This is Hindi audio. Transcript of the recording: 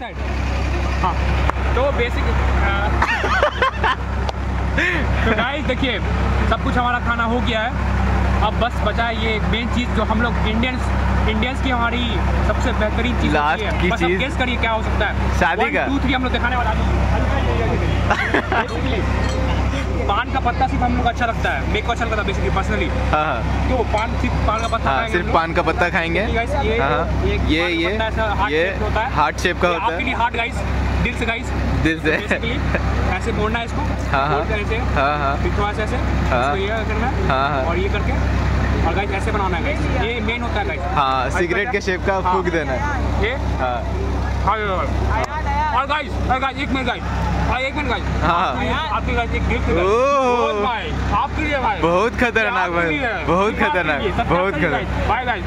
साइड हाँ। तो बेसिक तो गाइस देखिए सब कुछ हमारा खाना हो गया है। अब बस बचा है ये मेन चीज़ जो हम लोग इंडियंस इंडियंस की हमारी सबसे बेहतरीन चीज़ है। की बस अब चीज़। गेस करिए क्या हो सकता है। शादी का। two, three हम लोग दिखाने वाला पान का पत्ता सिर्फ़ हम लोग अच्छा लगता है। मेरे को अच्छा लगता है बेसिकली पर्सनली हाँ हाँ। तो पान सिर्फ़ पान का पत्ता हाँ सिर्फ़ पान का पत्ता खाएँगे। ये हाँ हाँ। ये ये। हार्ट शेप का होता आपके लिए है हार्ट गाइस दिल से गाइस दिल से। ऐसे मोड़ना है इसको। हाँ, हाँ। ऐसे। हाँ हाँ। फिर थोड़ा सा ऐसे। हाँ। ये करना हाँ, हाँ। और ये करके। और गाइस ऐसे बनाना है गाइस ये मेन होता है गाइस हाँ सिगरेट के शेप का। फूक देना है। ये? हाँ। हाँ और गाइस और गाइस एक मिनट गाइस और एक मिनट हाँ। आपके गाइस गिफ्ट भाई आपके लिए भाई। बहुत खतरनाक भाई। बहुत खतरनाक। बहुत अच्छा खतरनाक। Bye guys